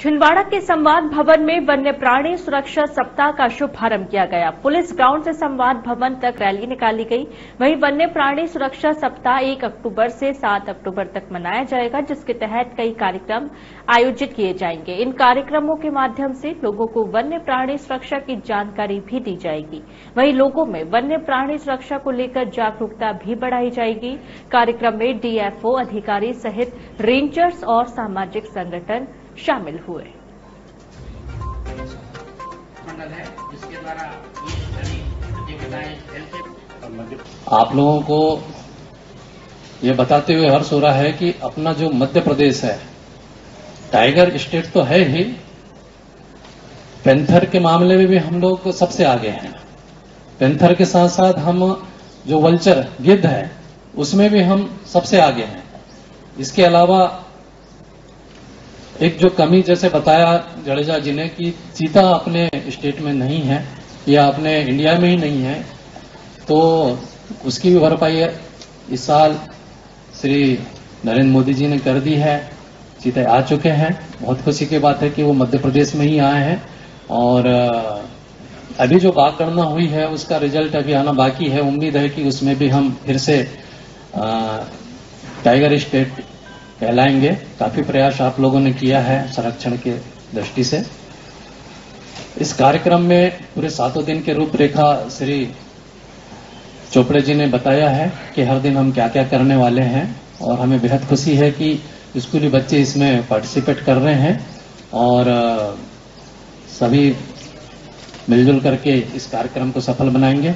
छिंदवाड़ा के संवाद भवन में वन्य प्राणी सुरक्षा सप्ताह का शुभारंभ किया गया। पुलिस ग्राउंड से संवाद भवन तक रैली निकाली गई। वहीं वन्य प्राणी सुरक्षा सप्ताह 1 अक्टूबर से 7 अक्टूबर तक मनाया जाएगा, जिसके तहत कई कार्यक्रम आयोजित किए जाएँगे। इन कार्यक्रमों के माध्यम से लोगों को वन्य प्राणी सुरक्षा की जानकारी भी दी जाएगी। वहीं लोगों में वन्य प्राणी सुरक्षा को लेकर जागरूकता भी बढ़ाई जाएगी। कार्यक्रम में डीएफओ अधिकारी सहित रेंजर्स और सामाजिक संगठन शामिल हुए। आप लोगों को ये बताते हुए हर्ष हो रहा है कि अपना जो मध्य प्रदेश है, टाइगर स्टेट तो है ही, पेंथर के मामले में भी हम लोग सबसे आगे हैं। पेंथर के साथ साथ हम जो वल्चर गिद्ध है, उसमें भी हम सबसे आगे हैं। इसके अलावा एक जो कमी जैसे बताया जडेजा जी ने कि चीता अपने स्टेट में नहीं है या अपने इंडिया में ही नहीं है तो उसकी भी भरपाई इस साल श्री नरेंद्र मोदी जी ने कर दी है। चीते आ चुके हैं। बहुत खुशी की बात है कि वो मध्य प्रदेश में ही आए हैं। और अभी जो बात करना हुई है, उसका रिज़ल्ट अभी आना बाकी है। उम्मीद है कि उसमें भी हम फिर से टाइगर स्टेट कहलाएँगे काफ़ी प्रयास आप लोगों ने किया है संरक्षण के दृष्टि से। इस कार्यक्रम में पूरे सातों दिन के रूपरेखा श्री चोपड़े जी ने बताया है कि हर दिन हम क्या क्या करने वाले हैं और हमें बेहद खुशी है कि स्कूली बच्चे इसमें पार्टिसिपेट कर रहे हैं और सभी मिलजुल करके इस कार्यक्रम को सफल बनाएँगे।